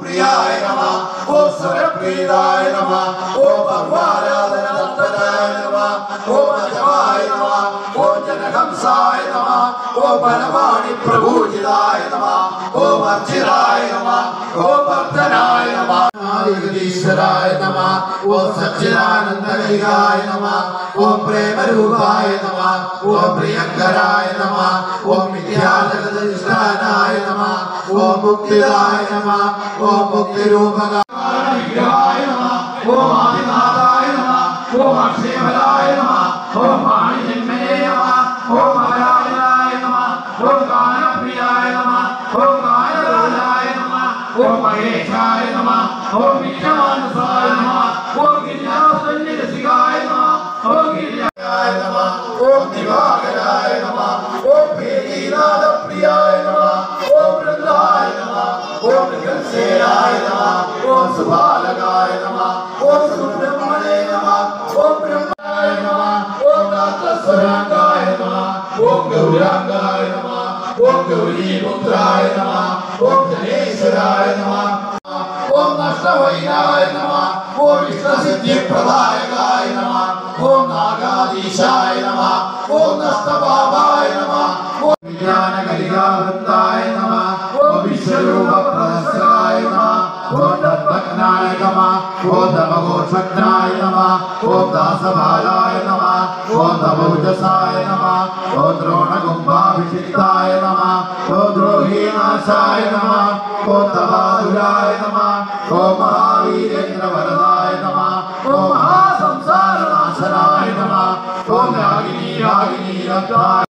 प्रियाय नमः ओ सुरप्रीदाय नमः ओम भगवाराधन दत्ताय नमः ओम अजवाय नमः ओम जनहंसाय नमः ओम परमाणि प्रभुजिदाय नमः ओ अर्चिराय नमः ओ भक्तनाय नमः जगदीश्वराय नमः ओ सच्चिदानंदगाय नमः ओ प्रेम रूपाय नमः ओ प्रियंकराय नमः मुक्तिदाय नमः ओम मुक्ति रूपकाय नमः ओम आदिनाथाय नमः ओम अक्षयभलाय नमः ओम पाणिजन्मये नमः ओम नारायणाय नमः ओम गानप्रियाय नमः ओम गानराजाय नमः ओम महेशाय नमः ओम विद्यमानसाय नमः ओम गिरिजासंनिधि सिंहाय नमः ओम गिरिजाय नमः Om Nastavayaya Namah Om Vijayanagarika Vrindaya ओम धर्मगोषग्नाय नमः ओम दासबालाय नमः ओम धमौजसाय नमः ओम द्रोणगुम्बाभिषिक्ताय नमः ओम द्रोहीनाशाय नमः ओम तवादुराय नमः ओम महावीरेन्द्रवरदाय नमः ओम महासंसारनाशनाय नमः ओम यागिनी यागिनी रक्षाय